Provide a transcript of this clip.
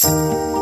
Música